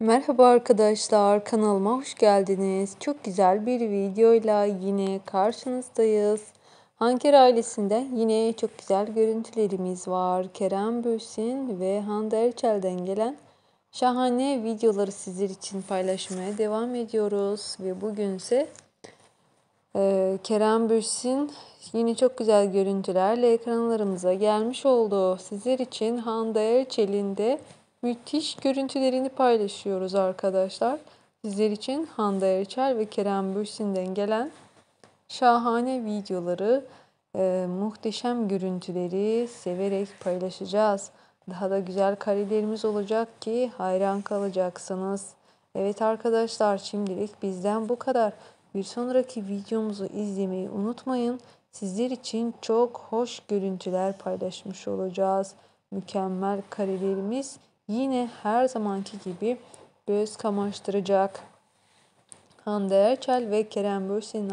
Merhaba arkadaşlar kanalıma hoş geldiniz. Çok güzel bir videoyla yine karşınızdayız. Hanker ailesinden yine çok güzel görüntülerimiz var. Kerem Bürsin ve Hande Erçel'den gelen şahane videoları sizler için paylaşmaya devam ediyoruz. Ve bugünse e, Kerem Bürsin yine çok güzel görüntülerle ekranlarımıza gelmiş oldu. Sizler için Hande Erçel'in de müthiş görüntülerini paylaşıyoruz arkadaşlar. Sizler için Hande Erçel ve Kerem Bürsin'den gelen şahane videoları, e, muhteşem görüntüleri severek paylaşacağız. Daha da güzel karelerimiz olacak ki hayran kalacaksınız. Evet arkadaşlar şimdilik bizden bu kadar. Bir sonraki videomuzu izlemeyi unutmayın. Sizler için çok hoş görüntüler paylaşmış olacağız. Mükemmel karelerimiz yine her zamanki gibi göz kamaştıracak. Hande Erçel ve Kerem Bürsin'in